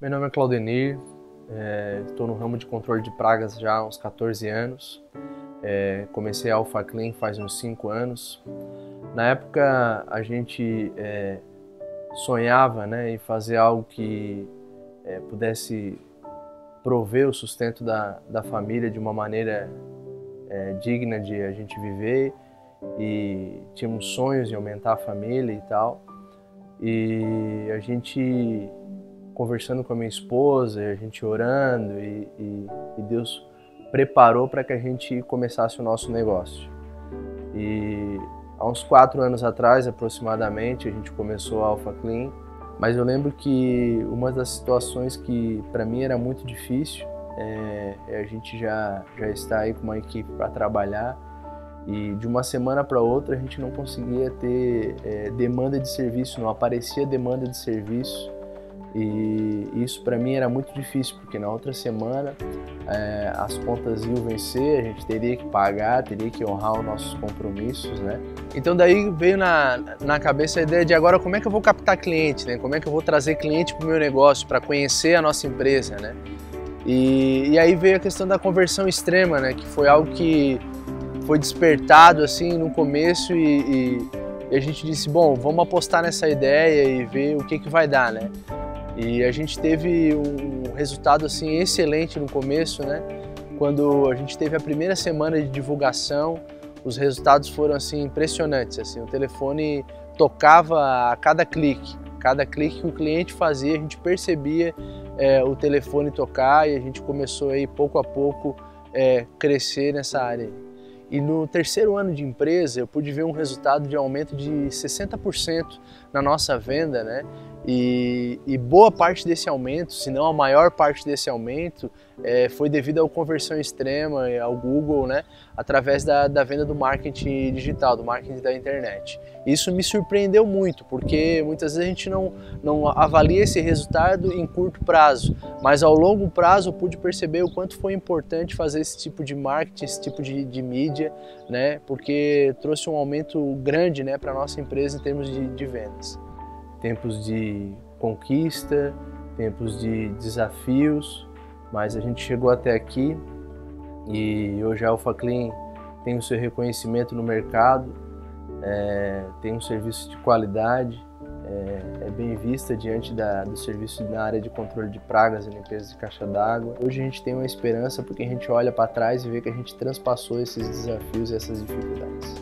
Meu nome é Claudenir, estou é, no ramo de controle de pragas já há uns 14 anos. É, comecei a Alpha Clean faz uns 5 anos. Na época a gente é, sonhava né, em fazer algo que é, pudesse prover o sustento da, da família de uma maneira é, digna de a gente viver e tínhamos sonhos em aumentar a família e tal. E a gente conversando com a minha esposa, a gente orando e, e, e Deus preparou para que a gente começasse o nosso negócio. E há uns quatro anos atrás, aproximadamente, a gente começou a Alpha Clean, mas eu lembro que uma das situações que para mim era muito difícil é, é, a gente já, já estar aí com uma equipe para trabalhar e de uma semana para outra a gente não conseguia ter é, demanda de serviço, não aparecia demanda de serviço e isso para mim era muito difícil, porque na outra semana é, as contas iam vencer, a gente teria que pagar, teria que honrar os nossos compromissos, né? Então daí veio na, na cabeça a ideia de agora como é que eu vou captar cliente, né? Como é que eu vou trazer cliente para o meu negócio, para conhecer a nossa empresa, né? E, e aí veio a questão da conversão extrema, né? Que foi algo que foi despertado assim no começo e, e, e a gente disse, bom, vamos apostar nessa ideia e ver o que, que vai dar, né? E a gente teve um resultado assim excelente no começo, né? Quando a gente teve a primeira semana de divulgação, os resultados foram assim impressionantes. Assim, o telefone tocava a cada clique, cada clique que o cliente fazia, a gente percebia é, o telefone tocar e a gente começou aí pouco a pouco é, crescer nessa área. E no terceiro ano de empresa eu pude ver um resultado de aumento de 60% na nossa venda, né? E, e, boa parte desse aumento, se não a maior parte desse aumento, é, foi devido à conversão extrema, ao Google, né, através da, da, venda do marketing digital, do marketing da internet. Isso me surpreendeu muito, porque muitas vezes a gente não, não avalia esse resultado em curto prazo, mas ao longo prazo eu pude perceber o quanto foi importante fazer esse tipo de marketing, esse tipo de, de mídia, né, porque trouxe um aumento grande né, para a nossa empresa em termos de, de vendas tempos de conquista, tempos de desafios, mas a gente chegou até aqui e hoje a Alpha Clean tem o seu reconhecimento no mercado, é, tem um serviço de qualidade, é, é bem vista diante da, do serviço na área de controle de pragas e limpeza de caixa d'água. Hoje a gente tem uma esperança porque a gente olha para trás e vê que a gente transpassou esses desafios e essas dificuldades.